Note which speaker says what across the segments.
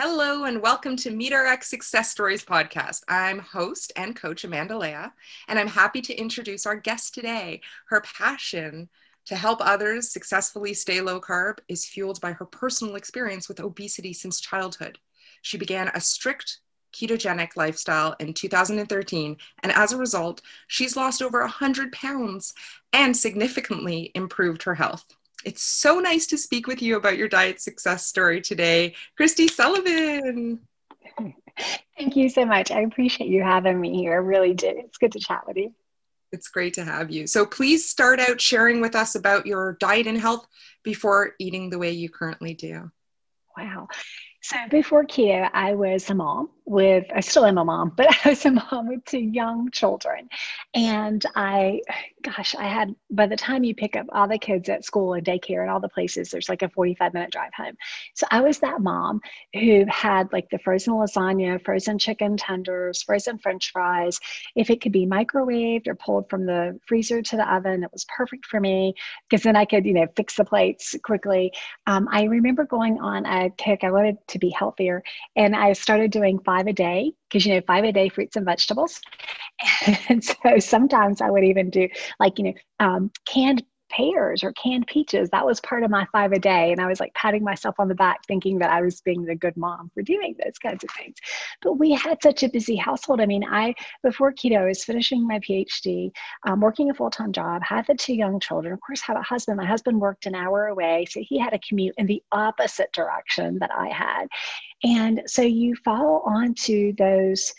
Speaker 1: Hello and welcome to MeatRx Success Stories podcast. I'm host and coach Amanda Leah, and I'm happy to introduce our guest today. Her passion to help others successfully stay low carb is fueled by her personal experience with obesity since childhood. She began a strict ketogenic lifestyle in 2013, and as a result, she's lost over 100 pounds and significantly improved her health. It's so nice to speak with you about your diet success story today. Kristie Sullivan.
Speaker 2: Thank you so much. I appreciate you having me here. I really did. It's good to chat with you.
Speaker 1: It's great to have you. So please start out sharing with us about your diet and health before eating the way you currently do.
Speaker 2: Wow. So before keto, I was a mom with, I still am a mom, but I was a mom with two young children. And I, gosh, I had, by the time you pick up all the kids at school and daycare and all the places, there's like a 45 minute drive home. So I was that mom who had like the frozen lasagna, frozen chicken tenders, frozen french fries. If it could be microwaved or pulled from the freezer to the oven, it was perfect for me because then I could, you know, fix the plates quickly. Um, I remember going on a kick. I wanted to be healthier and I started doing five five a day because you know five a day fruits and vegetables. And so sometimes i would even do like you know um, canned pears or canned peaches. That was part of my five a day. And i was like patting myself on the back thinking that i was being the good mom for doing those kinds of things. But we had such a busy household. I mean i before keto i was finishing my phd um, working a full-time job had the two young children. Of course have a husband. My husband worked an hour away so he had a commute in the opposite direction that i had and so you fall onto those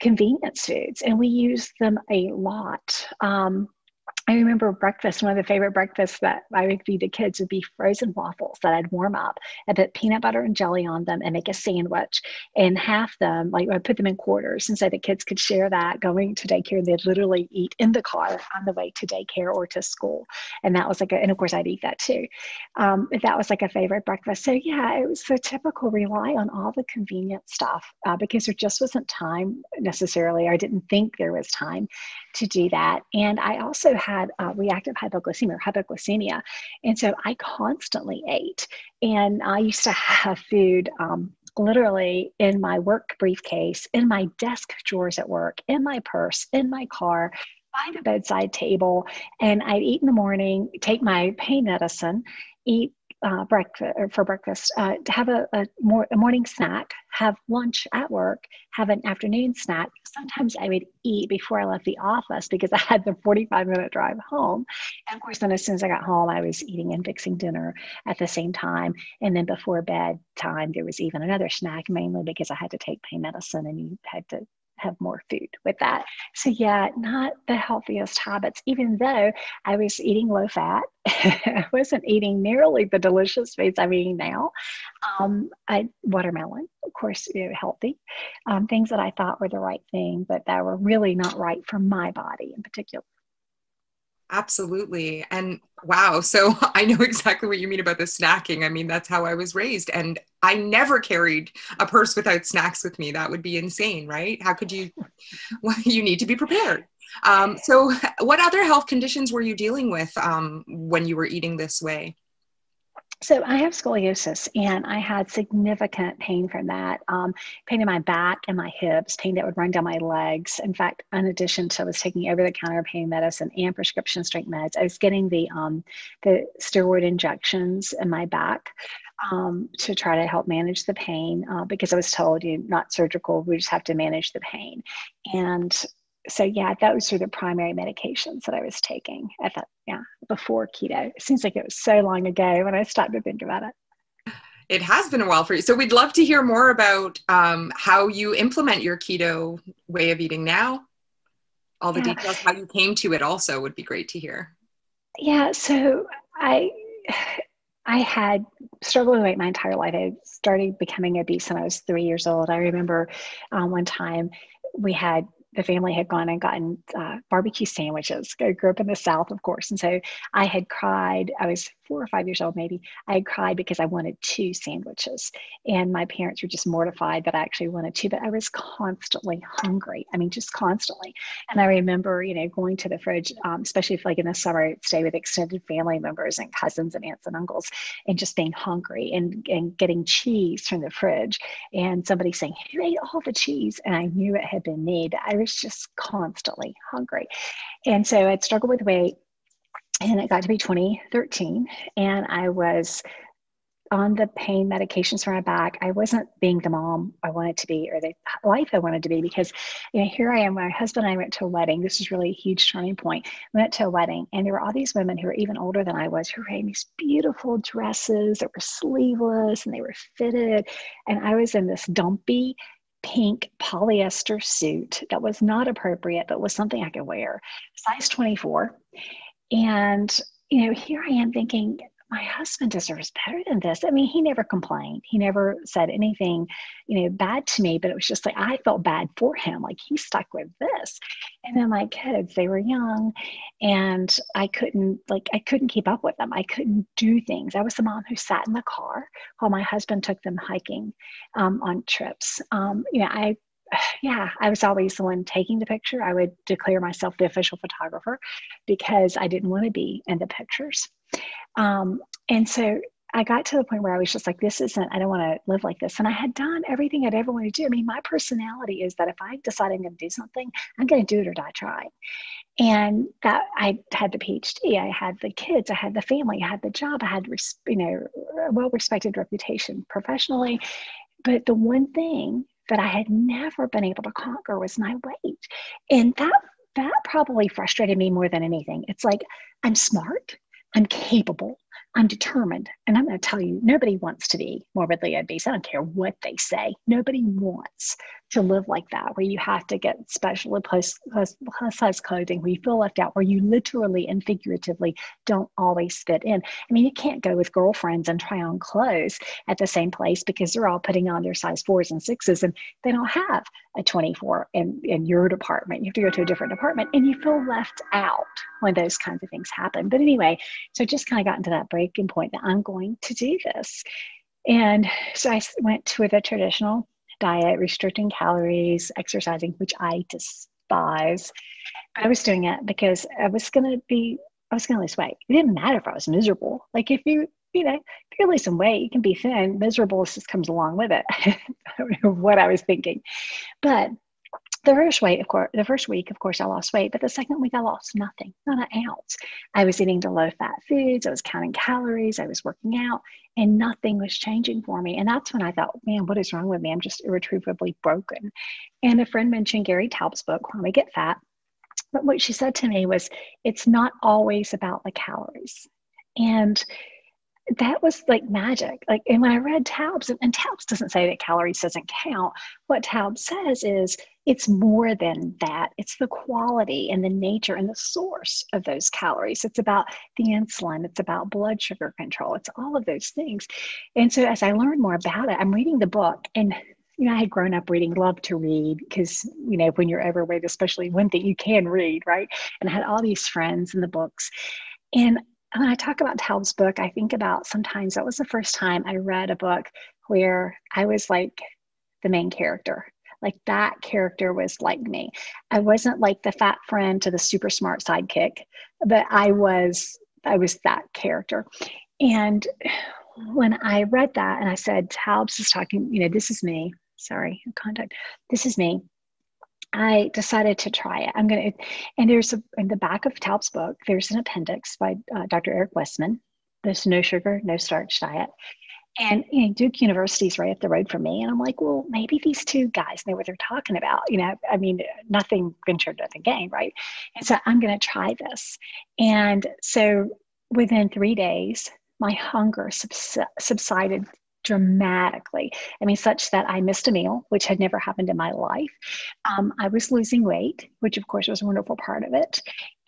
Speaker 2: convenience foods, and we use them a lot. Um, I remember breakfast, one of the favorite breakfasts that I would feed the kids would be frozen waffles that I'd warm up and put peanut butter and jelly on them and make a sandwich and half them, like I put them in quarters and so the kids could share that going to daycare. They'd literally eat in the car on the way to daycare or to school. And that was like, a, and of course I'd eat that too. Um, that was like a favorite breakfast. So yeah, it was so typical rely on all the convenient stuff uh, because there just wasn't time necessarily. I didn't think there was time to do that. And I also had had uh, reactive hypoglycemia or hypoglycemia. And so I constantly ate. And I used to have food um, literally in my work briefcase, in my desk drawers at work, in my purse, in my car, by the bedside table. And I'd eat in the morning, take my pain medicine, eat uh, breakfast for breakfast, uh, have a, a, more, a morning snack, have lunch at work, have an afternoon snack. Sometimes I would eat before I left the office because I had the 45 minute drive home. And of course, then as soon as I got home, I was eating and fixing dinner at the same time. And then before bedtime, there was even another snack, mainly because I had to take pain medicine and you had to have more food with that. So, yeah, not the healthiest habits, even though I was eating low fat. I wasn't eating nearly the delicious foods I'm eating now. Um, I, watermelon, of course, you know, healthy. Um, things that I thought were the right thing, but that were really not right for my body in particular.
Speaker 1: Absolutely. And wow. So I know exactly what you mean about the snacking. I mean, that's how I was raised. And I never carried a purse without snacks with me. That would be insane, right? How could you? Well, you need to be prepared. Um, so, what other health conditions were you dealing with um, when you were eating this way?
Speaker 2: So I have scoliosis and I had significant pain from that. Um, pain in my back and my hips, pain that would run down my legs. In fact, in addition to I was taking over-the-counter pain medicine and prescription strength meds, I was getting the um, the steroid injections in my back um, to try to help manage the pain uh, because I was told you not surgical, we just have to manage the pain. And so yeah, those were the primary medications that I was taking at that yeah before keto. It seems like it was so long ago when I started to think about it.
Speaker 1: It has been a while for you. So we'd love to hear more about um, how you implement your keto way of eating now. All the yeah. details, how you came to it, also would be great to hear.
Speaker 2: Yeah. So I. I had struggled with weight my entire life. I started becoming obese when I was three years old. I remember um, one time we had the family had gone and gotten uh, barbecue sandwiches. I grew up in the South, of course. And so I had cried. I was four or five years old, maybe. I had cried because I wanted two sandwiches. And my parents were just mortified that I actually wanted two, but I was constantly hungry. I mean, just constantly. And I remember, you know, going to the fridge, um, especially if like in the summer, I'd stay with extended family members and cousins and aunts and uncles and just being hungry and, and getting cheese from the fridge and somebody saying, Who ate all the cheese? And I knew it had been me, I was just constantly hungry. And so I'd struggled with weight and it got to be 2013 and i was on the pain medications for my back. I wasn't being the mom i wanted to be or the wife i wanted to be because you know here i am my husband and i went to a wedding. This is really a huge turning point. We went to a wedding and there were all these women who were even older than i was who were wearing these beautiful dresses that were sleeveless and they were fitted and i was in this dumpy pink polyester suit that was not appropriate but was something i could wear. Size 24 and, you know, here I am thinking, my husband deserves better than this. I mean, he never complained. He never said anything, you know, bad to me, but it was just like I felt bad for him. Like he stuck with this. And then my kids, they were young and I couldn't like I couldn't keep up with them. I couldn't do things. I was the mom who sat in the car while my husband took them hiking um, on trips. Um, you know, I yeah, I was always the one taking the picture. I would declare myself the official photographer because I didn't want to be in the pictures. Um, and so I got to the point where I was just like, this isn't, I don't want to live like this. And I had done everything I'd ever want to do. I mean, my personality is that if I decide I'm going to do something, I'm going to do it or die trying. And that I had the PhD, I had the kids, I had the family, I had the job, I had, you know, a well respected reputation professionally. But the one thing that I had never been able to conquer was my weight. And that that probably frustrated me more than anything. It's like I'm smart, I'm capable, I'm determined. And I'm going to tell you, nobody wants to be morbidly obese. I don't care what they say. Nobody wants to live like that, where you have to get special plus, plus, plus size clothing, where you feel left out, where you literally and figuratively don't always fit in. I mean, you can't go with girlfriends and try on clothes at the same place because they're all putting on their size fours and sixes and they don't have a 24 in, in your department. You have to go to a different department and you feel left out when those kinds of things happen. But anyway, so I just kind of got into that breaking point that I'm going to do this. And so I went to the traditional diet, restricting calories, exercising, which I despise. I was doing it because I was going to be, I was going to lose weight. It didn't matter if I was miserable. Like if you, you know, if you lose some weight, you can be thin. Miserable just comes along with it. I don't know what I was thinking, but the first week, of course, the first week, of course, I lost weight, but the second week I lost nothing, not an ounce. I was eating the low fat foods, I was counting calories, I was working out, and nothing was changing for me. And that's when I thought, man, what is wrong with me? I'm just irretrievably broken. And a friend mentioned Gary Taubes' book, Why We Get Fat. But what she said to me was, it's not always about the calories. And that was like magic. Like, and when I read Taubes, and, and Taubes doesn't say that calories doesn't count. What Taubes says is it's more than that. It's the quality and the nature and the source of those calories. It's about the insulin. It's about blood sugar control. It's all of those things. And so as I learned more about it, I'm reading the book and you know, I had grown up reading, love to read because, you know, when you're overweight, especially one thing you can read, right? And I had all these friends in the books. And when I talk about Taubes' book, I think about sometimes that was the first time I read a book where I was like the main character. Like that character was like me. I wasn't like the fat friend to the super smart sidekick, but I was I was that character. And when I read that and I said, Taubes is talking, you know, this is me. Sorry, contact. This is me. I decided to try it. I'm going to, and there's a, in the back of Taubes' book, there's an appendix by uh, Dr. Eric Westman. There's no sugar, no starch diet. And you know, Duke University is right up the road from me. And I'm like, well, maybe these two guys know what they're talking about. You know, I mean, nothing ventured, nothing gained, right? And so I'm going to try this. And so within three days, my hunger subs- subsided dramatically. I mean, such that I missed a meal, which had never happened in my life. Um, I was losing weight, which of course was a wonderful part of it.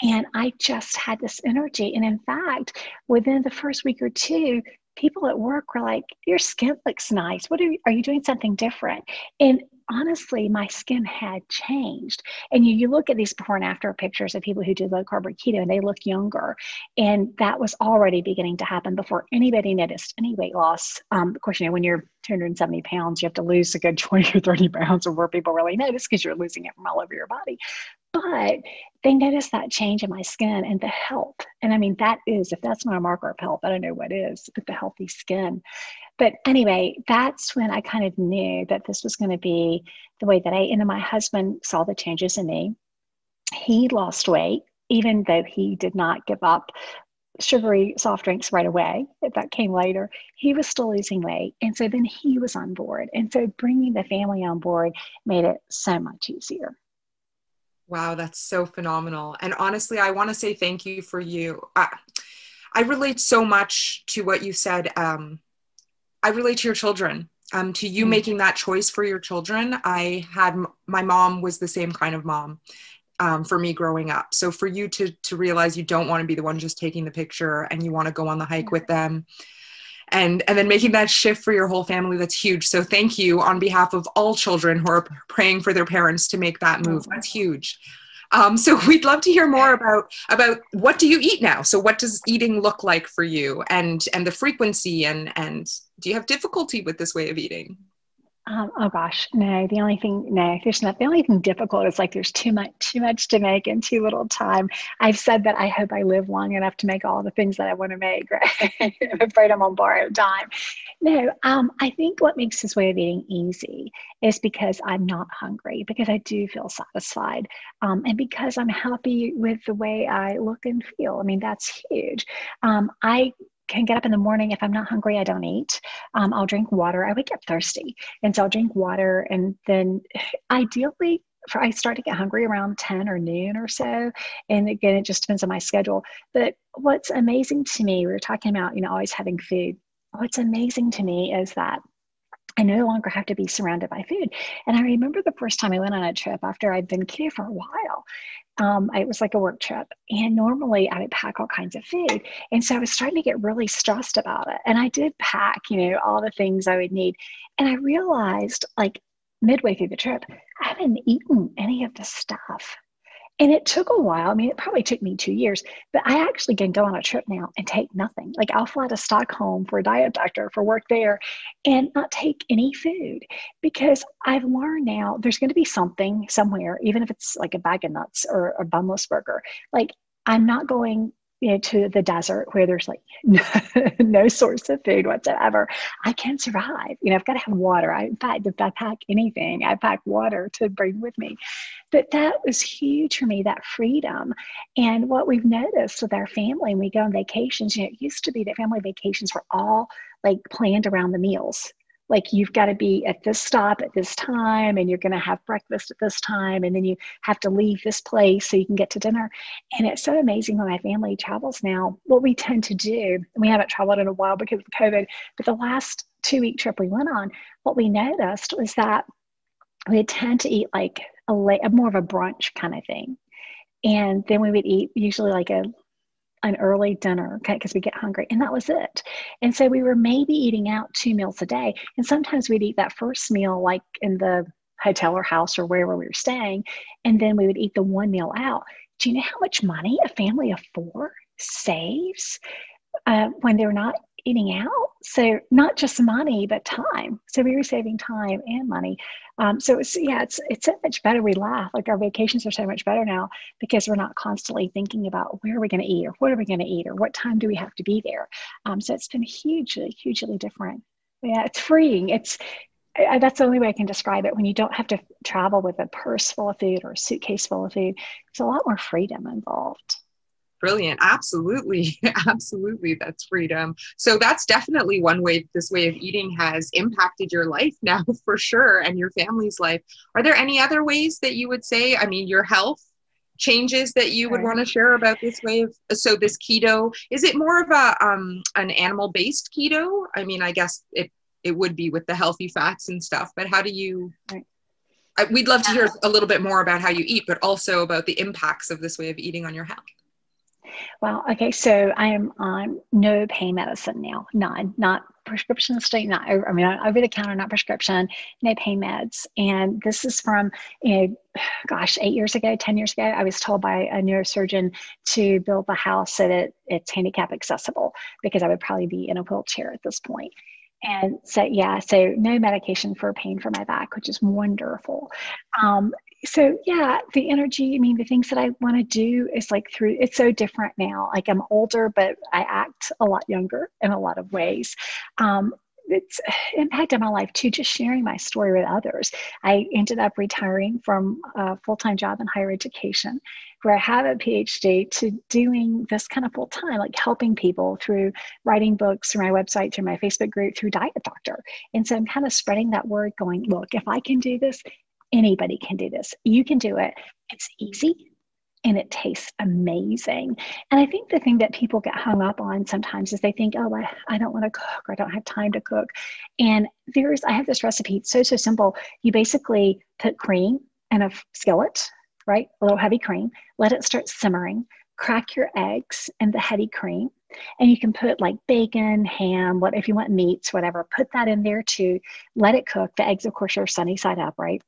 Speaker 2: And I just had this energy. And in fact, within the first week or two, people at work were like, Your skin looks nice. What are you, are you doing something different? And honestly, my skin had changed. And you, you look at these before and after pictures of people who do low carb keto and they look younger. And that was already beginning to happen before anybody noticed any weight loss. Um, of course, you know, when you're 270 pounds, you have to lose a good 20 or 30 pounds before people really notice because you're losing it from all over your body. But they noticed that change in my skin and the health. And I mean, that is, if that's not a marker of health, I don't know what is, but the healthy skin. But anyway, that's when I kind of knew that this was going to be the way that I, and my husband saw the changes in me. He lost weight, even though he did not give up sugary soft drinks right away. If that came later. He was still losing weight. And so then he was on board. And so bringing the family on board made it so much easier.
Speaker 1: Wow, that's so phenomenal. And honestly, I want to say thank you for you. I, I relate so much to what you said. Um, I relate to your children, um, to you mm-hmm. making that choice for your children. I had my mom was the same kind of mom um, for me growing up. So for you to to realize you don't want to be the one just taking the picture and you want to go on the hike with them and and then making that shift for your whole family that's huge. So thank you on behalf of all children who are praying for their parents to make that move. That's huge. Um, so we'd love to hear more about about what do you eat now? So what does eating look like for you and and the frequency and and do you have difficulty with this way of eating
Speaker 2: um, oh gosh, no. The only thing, no, there's not. The only thing difficult is like there's too much, too much to make in too little time. I've said that I hope I live long enough to make all the things that I want to make. Right? I'm afraid I'm on borrowed time. No, um, I think what makes this way of eating easy is because I'm not hungry, because I do feel satisfied, um, and because I'm happy with the way I look and feel. I mean, that's huge. Um, I can get up in the morning. If I'm not hungry, I don't eat. Um, I'll drink water. I wake up thirsty. And so I'll drink water. And then ideally, for, I start to get hungry around 10 or noon or so. And again, it just depends on my schedule. But what's amazing to me, we were talking about, you know, always having food. What's amazing to me is that I no longer have to be surrounded by food. And I remember the first time I went on a trip after I'd been keto for a while. Um, it was like a work trip. And normally I would pack all kinds of food. And so I was starting to get really stressed about it. And I did pack, you know, all the things I would need. And I realized like midway through the trip, I haven't eaten any of the stuff. And it took a while. I mean, it probably took me two years, but I actually can go on a trip now and take nothing. Like I'll fly to Stockholm for a diet doctor for work there and not take any food because I've learned now there's going to be something somewhere, even if it's like a bag of nuts or a bunless burger. Like I'm not going you know, to the desert where there's like no, no, source of food whatsoever, I can't survive. You know, I've got to have water. I, in fact, if I pack anything, I pack water to bring with me. But that was huge for me, that freedom. And what we've noticed with our family, when we go on vacations, you know, it used to be that family vacations were all like planned around the meals like you've got to be at this stop at this time and you're going to have breakfast at this time and then you have to leave this place so you can get to dinner. And it's so amazing when my family travels now. What we tend to do and we haven't traveled in a while because of covid but the last two week trip we went on what we noticed was that we tend to eat like a, more of a brunch kind of thing. And then we would eat usually like a an early dinner okay because we get hungry and that was it. And so we were maybe eating out two meals a day and sometimes we'd eat that first meal like in the hotel or house or wherever we were staying and then we would eat the one meal out. Do you know how much money a family of four saves uh, when they're not eating out. So not just money, but time. So we were saving time and money. Um, so it's yeah, it's it's so much better. We laugh like our vacations are so much better now because we're not constantly thinking about where are we going to eat or what are we going to eat or what time do we have to be there. Um, so it's been hugely, hugely different. Yeah, it's freeing. It's I, that's the only way I can describe it. When you don't have to travel with a purse full of food or a suitcase full of food, there's a lot more freedom involved
Speaker 1: brilliant. Absolutely. Absolutely. That's freedom. So that's definitely one way this way of eating has impacted your life now for sure and your family's life. Are there any other ways that you would say i mean your health changes that you would want to share about this way of so this keto is it more of a um an animal based keto? I mean i guess it it would be with the healthy fats and stuff but how do you I, we'd love to hear a little bit more about how you eat but also about the impacts of this way of eating on your health
Speaker 2: Well, okay, so I am on no pain medicine now, none, not prescription state, not I mean over the counter, not prescription, no pain meds. And this is from, you know, gosh, eight years ago, 10 years ago, I was told by a neurosurgeon to build the house so that it's handicap accessible because I would probably be in a wheelchair at this point. And so, yeah, so no medication for pain for my back, which is wonderful. Um, so, yeah, the energy, I mean, the things that I want to do is like through, it's so different now. Like I'm older, but I act a lot younger in a lot of ways. Um, it's impacted my life too, just sharing my story with others. I ended up retiring from a full time job in higher education, where I have a PhD, to doing this kind of full time, like helping people through writing books, through my website, through my Facebook group, through Diet Doctor. And so I'm kind of spreading that word, going, look, if I can do this, anybody can do this. You can do it. It's easy and it tastes amazing. And I think the thing that people get hung up on sometimes is they think, oh, I, I don't want to cook or I don't have time to cook. And there's, I have this recipe, it's so, so simple. You basically put cream in a skillet, right? A little heavy cream, let it start simmering, crack your eggs in the heavy cream. And you can put like bacon, ham, what if you want meats, whatever, put that in there too. Let it cook. The eggs, of course, are sunny side up, right?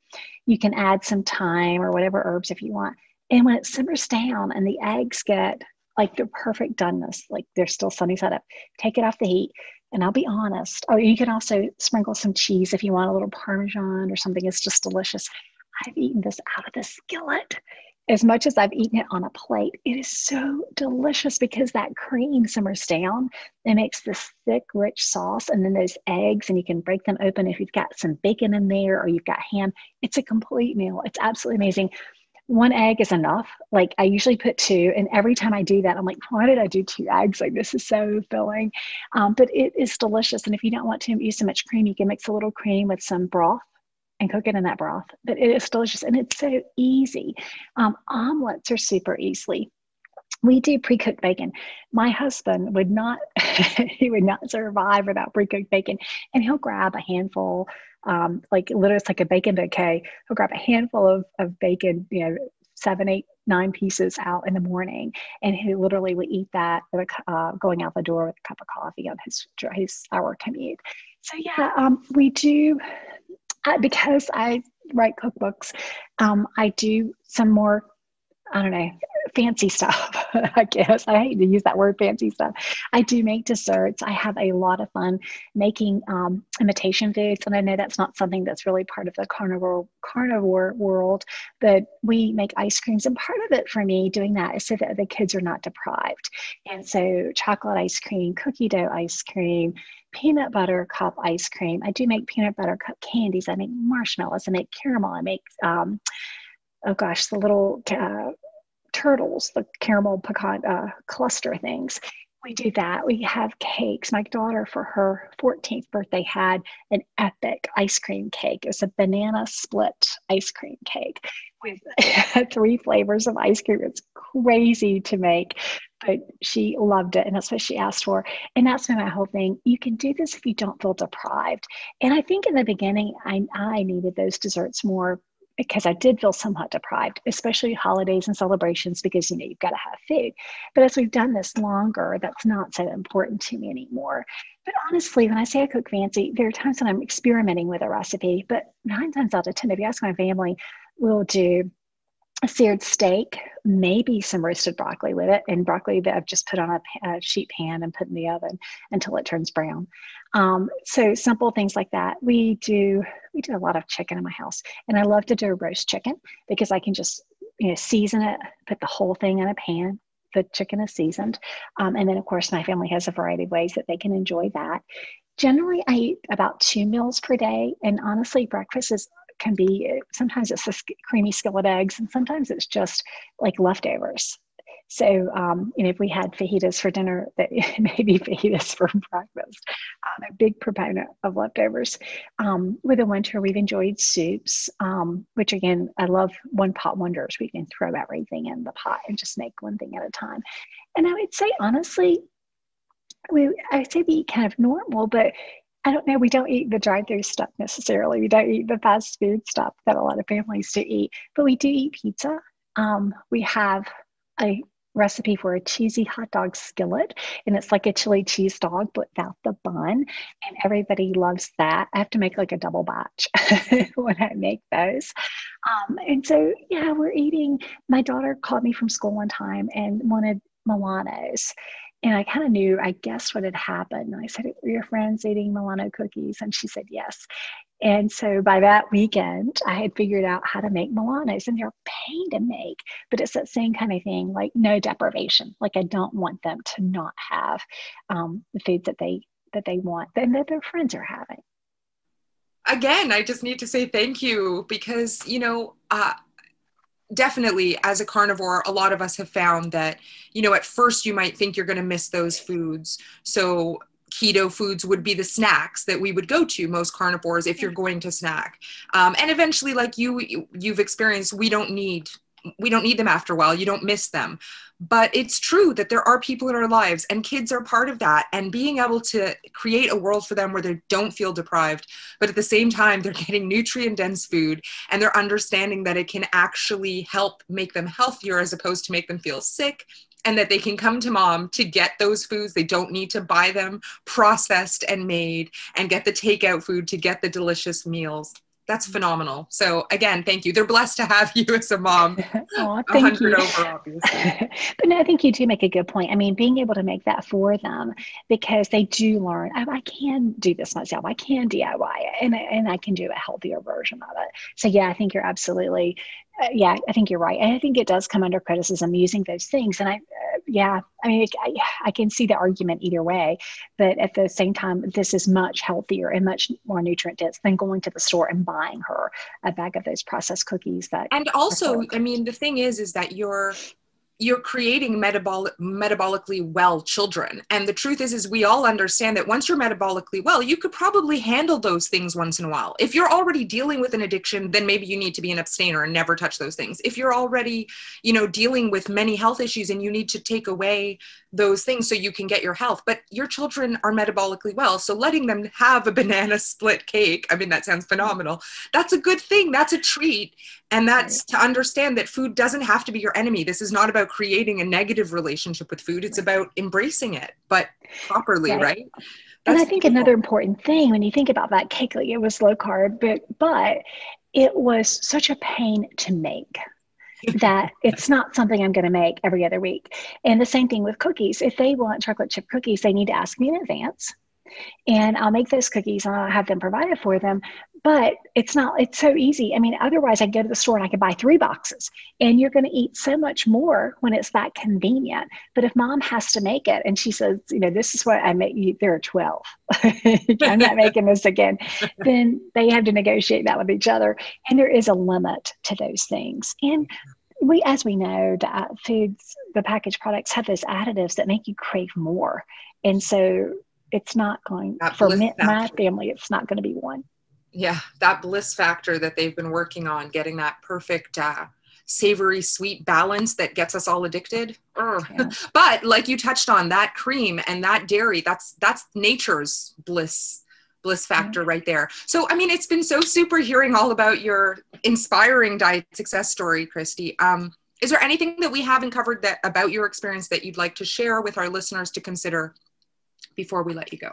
Speaker 2: You can add some thyme or whatever herbs if you want and when it simmers down and the eggs get like the perfect doneness, like they're still sunny side up, take it off the heat. And I'll be honest. Oh, you can also sprinkle some cheese if you want a little Parmesan or something. It's just delicious. I've eaten this out of the skillet as much as I've eaten it on a plate. It is so delicious because that cream simmers down It makes this thick, rich sauce. And then those eggs, and you can break them open if you've got some bacon in there or you've got ham. It's a complete meal. It's absolutely amazing one egg is enough. Like I usually put two, and every time I do that, I'm like, why did I do two eggs? Like this is so filling. Um, but it is delicious. And if you don't want to use so much cream, you can mix a little cream with some broth and cook it in that broth. But it is delicious and it's so easy. Um, omelets are super easily. We do pre-cooked bacon. My husband would not, he would not survive without pre-cooked bacon. And he'll grab a handful um, like literally it's like a bacon bouquet. He'll grab a handful of, of bacon, you know, seven, eight, nine pieces out in the morning, and he literally would eat that uh, going out the door with a cup of coffee on his his hour commute. So yeah, um, we do uh, because I write cookbooks. Um, I do some more I don't know, fancy stuff, I guess. I hate to use that word fancy stuff. I do make desserts. I have a lot of fun making um, imitation foods. And I know that's not something that's really part of the carnivore carnivore world, but we make ice creams. And part of it for me doing that is so that the kids are not deprived. And so chocolate ice cream, cookie dough ice cream, peanut butter cup ice cream. I do make peanut butter cup candies. I make marshmallows. I make caramel. I make um, oh gosh, the little uh, turtles, the caramel pecan uh, cluster things. We do that. We have cakes. My daughter, for her 14th birthday, had an epic ice cream cake. It was a banana split ice cream cake with three flavors of ice cream. It's crazy to make, but she loved it. And that's what she asked for. And that's been my whole thing. You can do this if you don't feel deprived. And I think in the beginning, I, I needed those desserts more because I did feel somewhat deprived, especially holidays and celebrations, because you know you've got to have food. But as we've done this longer, that's not so important to me anymore. But honestly, when I say I cook fancy, there are times when I'm experimenting with a recipe. But nine times out of ten, if you ask my family, we'll do seared steak, maybe some roasted broccoli with it, and broccoli that I've just put on a, a sheet pan and put in the oven until it turns brown. Um, so simple things like that. We do we do a lot of chicken in my house, and I love to do roast chicken because I can just you know season it, put the whole thing in a pan. The chicken is seasoned, um, and then of course my family has a variety of ways that they can enjoy that. Generally, I eat about two meals per day, and honestly, breakfast is can be sometimes it's a creamy skillet eggs and sometimes it's just like leftovers. So um, you know if we had fajitas for dinner that maybe fajitas for breakfast. I'm a big proponent of leftovers. Um, with the winter we've enjoyed soups um, which again i love one pot wonders. We can throw everything in the pot and just make one thing at a time. And i would say honestly we i say eat kind of normal but I don't know. We don't eat the drive-through stuff necessarily. We don't eat the fast food stuff that a lot of families do eat, but we do eat pizza. Um, we have a recipe for a cheesy hot dog skillet. And it's like a chili cheese dog, but without the bun. And everybody loves that. I have to make like a double batch when I make those. Um, and so, yeah, we're eating. My daughter called me from school one time and wanted Milanos. And I kind of knew, I guessed what had happened. And I said, Were your friends eating Milano cookies? And she said, Yes. And so by that weekend, I had figured out how to make Milanos, and they're pain to make, but it's that same kind of thing, like no deprivation. Like I don't want them to not have um, the foods that they that they want and that their friends are having.
Speaker 1: Again, I just need to say thank you because you know. Uh, definitely as a carnivore a lot of us have found that you know at first you might think you're going to miss those foods. So keto foods would be the snacks that we would go to most carnivores if you're going to snack. Um, and eventually like you you've experienced we don't need we don't need them after a while. You don't miss them but it's true that there are people in our lives and kids are part of that and being able to create a world for them where they don't feel deprived but at the same time they're getting nutrient dense food and they're understanding that it can actually help make them healthier as opposed to make them feel sick and that they can come to mom to get those foods. They don't need to buy them processed and made and get the takeout food to get the delicious meals. That's phenomenal. So again, thank you. They're blessed to have you as a mom.
Speaker 2: oh, thank you. Over, obviously. but no, I think you do make a good point. I mean, being able to make that for them because they do learn, oh, I can do this myself. I can DIY it and, and I can do a healthier version of it. So yeah, I think you're absolutely uh, yeah, I think you're right. And I think it does come under criticism using those things. And I, yeah, I mean, I, I, can see the argument either way. But at the same time, this is much healthier and much more nutrient dense than going to the store and buying her a bag of those processed cookies. That
Speaker 1: and also, I mean, the thing is, is that you're you're creating metabolic metabolically well children. And the truth is is we all understand that once you're metabolically well you could probably handle those things once in a while. If you're already dealing with an addiction then maybe you need to be an abstainer and never touch those things. If you're already you know dealing with many health issues and you need to take away those things so you can get your health but your children are metabolically well so letting them have a banana split cake i mean that sounds mm-hmm. phenomenal. That's a good thing. That's a treat. And that's to understand that food doesn't have to be your enemy. This is not about creating a negative relationship with food it's about embracing it but properly right, right?
Speaker 2: and i think beautiful. another important thing when you think about that cake like it was low carb but but it was such a pain to make that it's not something I'm going to make every other week. And the same thing with cookies. If they want chocolate chip cookies, they need to ask me in advance. And I'll make those cookies and I'll have them provided for them but it's not it's so easy. I mean otherwise i go to the store and i could buy three boxes and you're going to eat so much more when it's that convenient. But if mom has to make it and she says you know this is what i make you there are 12 i'm not making this again then they have to negotiate that with each other and there is a limit to those things. And we as we know the uh, foods the packaged products have those additives that make you crave more. And so it's not going for me, my family it's not going to be one
Speaker 1: yeah that bliss factor that they've been working on getting that perfect uh, savory sweet balance that gets us all addicted. Yeah. but like you touched on that cream and that dairy that's that's nature's bliss bliss factor right there. So i mean it's been so super hearing all about your inspiring diet success story Kristie. Um, is there anything that we haven't covered that about your experience that you'd like to share with our listeners to consider before we let you go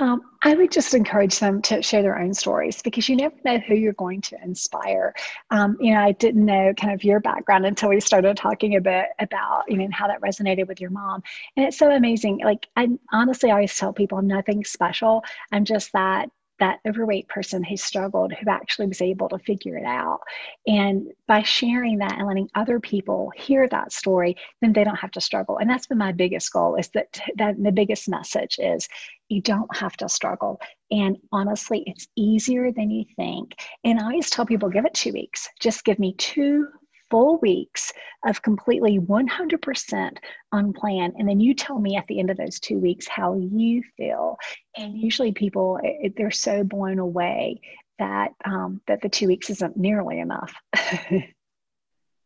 Speaker 2: um, I would just encourage them to share their own stories because you never know who you're going to inspire. Um, you know, I didn't know kind of your background until we started talking a bit about, you know, how that resonated with your mom. And it's so amazing. Like, I honestly always tell people I'm nothing special. I'm just that that overweight person who struggled who actually was able to figure it out. And by sharing that and letting other people hear that story then they don't have to struggle. And that's been my biggest goal is that, that the biggest message is you don't have to struggle. And honestly it's easier than you think. And i always tell people give it two weeks. Just give me two full weeks of completely 100% on plan. And then you tell me at the end of those two weeks how you feel. And usually people, they're so blown away that, um, that the two weeks isn't nearly enough.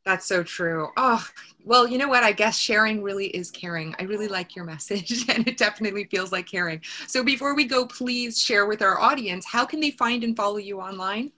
Speaker 1: That's so true. Oh, well, you know what? I guess sharing really is caring. I really like your message and it definitely feels like caring. So before we go, please share with our audience how can they find and follow you online?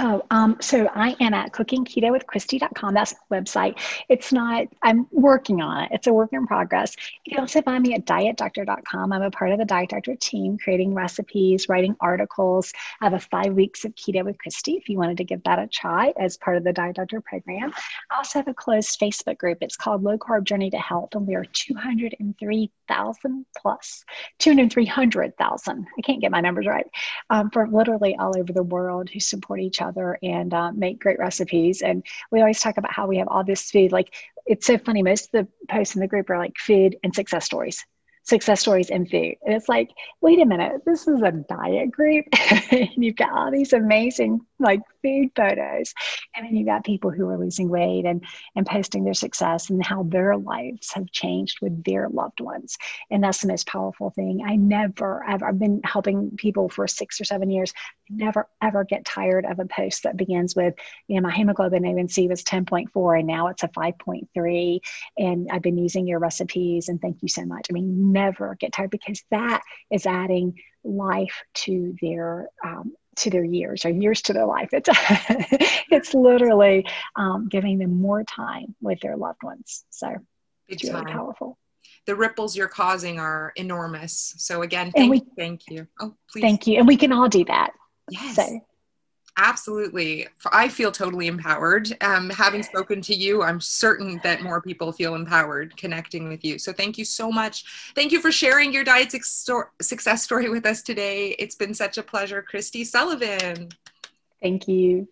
Speaker 2: Oh, um, so I am at cookingketowithkristie.com. That's the website. It's not, I'm working on it. It's a work in progress. You can also find me at dietdoctor.com. I'm a part of the Diet Doctor team, creating recipes, writing articles. I have a five weeks of keto with Kristie if you wanted to give that a try as part of the Diet Doctor program. I also have a closed Facebook group. It's called Low Carb Journey to Health, and we are 203,000 plus, 203,000. I can't get my numbers right, um, for literally all over the world who support each other other and uh, make great recipes. And we always talk about how we have all this food. Like it's so funny. Most of the posts in the group are like food and success stories success stories in food. And it's like, wait a minute, this is a diet group. and you've got all these amazing like food photos. And then you've got people who are losing weight and, and posting their success and how their lives have changed with their loved ones. And that's the most powerful thing. I never, ever, I've been helping people for six or seven years. Never, ever get tired of a post that begins with, you know, my hemoglobin A1C was 10.4 and now it's a 5.3. And I've been using your recipes and thank you so much. I mean, never get tired because that is adding life to their um, to their years or years to their life. It's it's literally um, giving them more time with their loved ones. So it's really powerful.
Speaker 1: The ripples you're causing are enormous. So again, thank we, you, thank you.
Speaker 2: Oh, please. Thank you, and we can all do that.
Speaker 1: Yes. So Absolutely. I feel totally empowered. Um, having spoken to you, I'm certain that more people feel empowered connecting with you. So thank you so much. Thank you for sharing your diet success story with us today. It's been such a pleasure, Kristie Sullivan.
Speaker 2: Thank you.